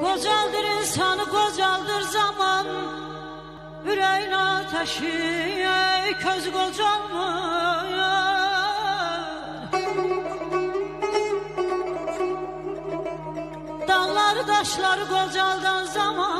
Kocaldır insanı kocaldır zaman. Yüreğin ateşi köz kocalmıyor Dağları daşları kocaldan zaman.